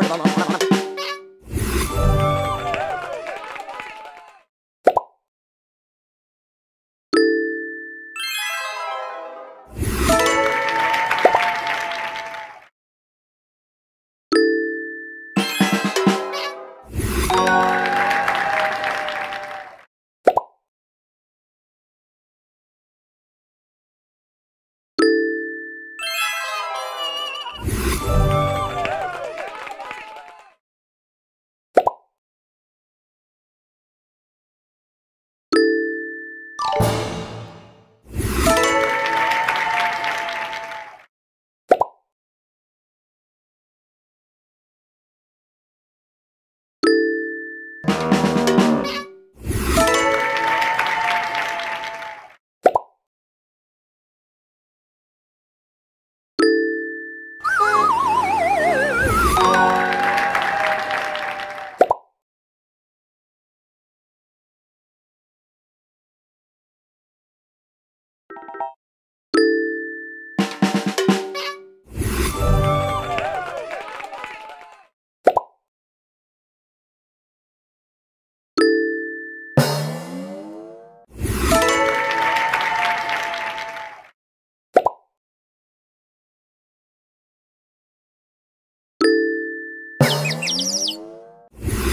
you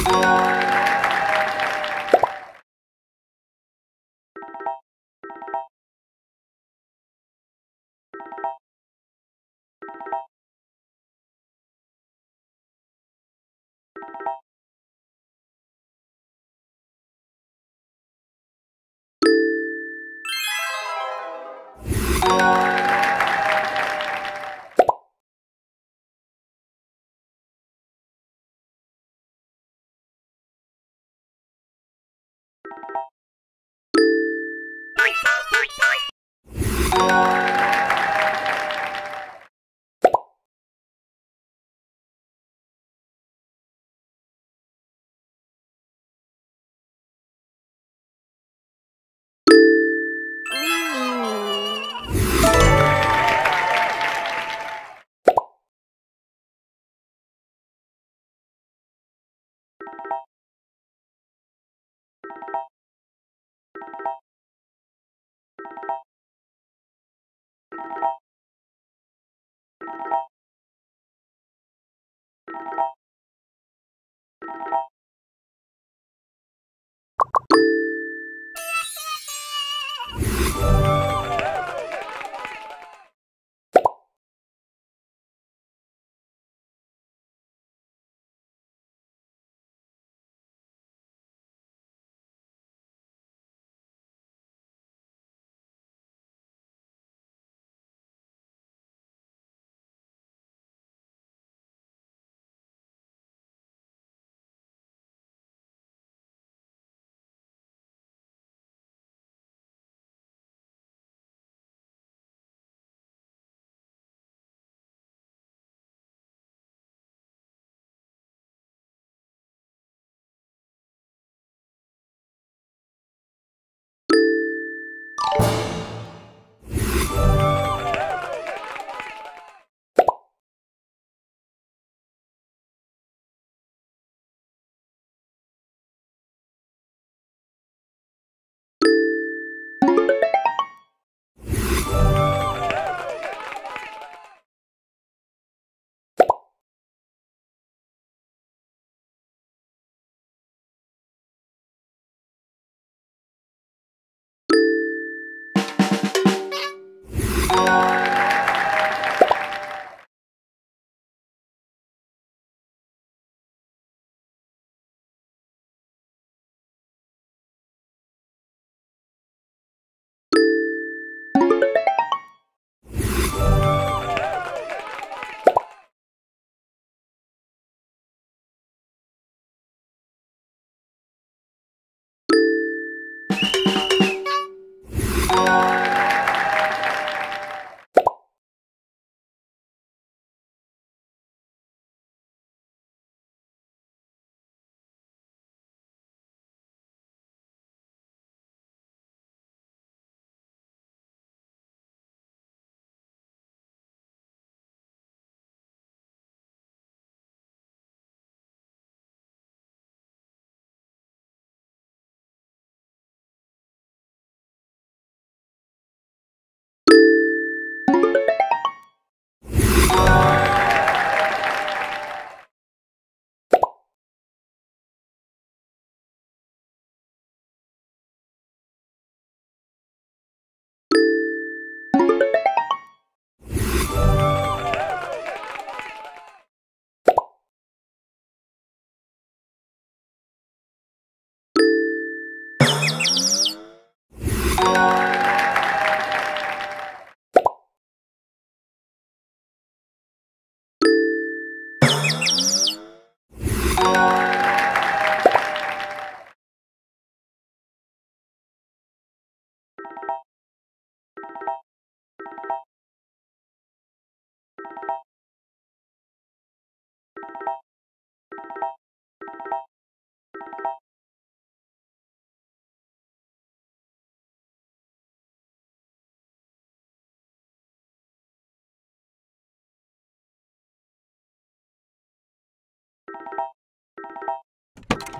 you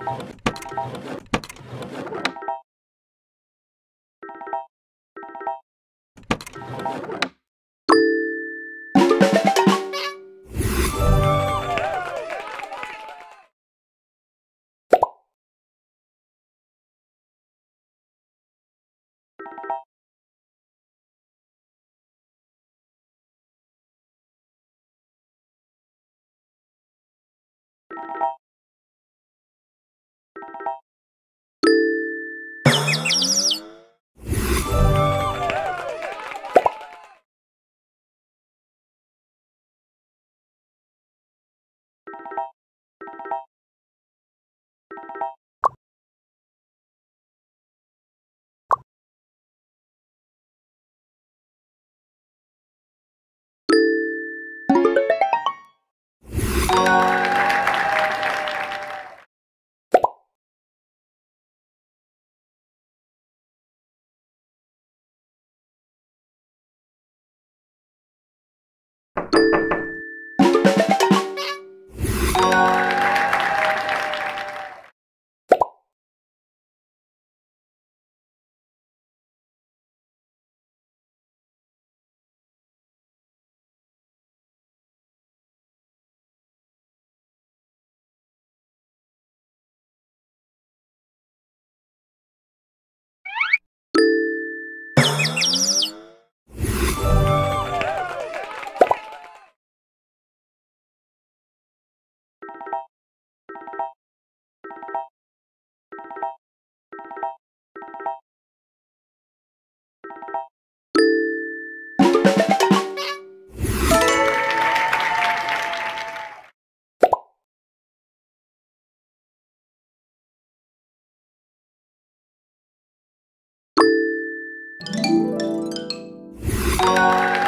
You Música